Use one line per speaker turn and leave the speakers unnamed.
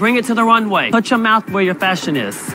Bring it to the runway. Put your mouth where your fashion is.